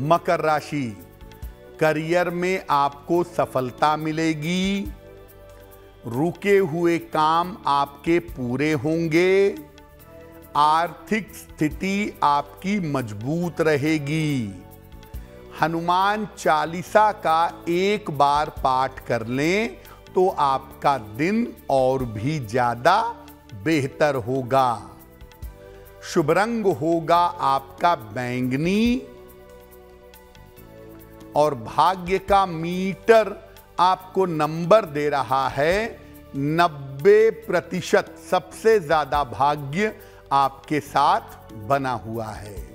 मकर राशि। करियर में आपको सफलता मिलेगी। रुके हुए काम आपके पूरे होंगे। आर्थिक स्थिति आपकी मज़बूत रहेगी। हनुमान चालीसा का एक बार पाठ कर लें तो आपका दिन और भी ज़्यादा बेहतर होगा। शुभ रंग होगा आपका बैंगनी। और भाग्य का मीटर आपको नंबर दे रहा है, नब्बे प्रतिशत सबसे ज़्यादा भाग्य आपके साथ बना हुआ है।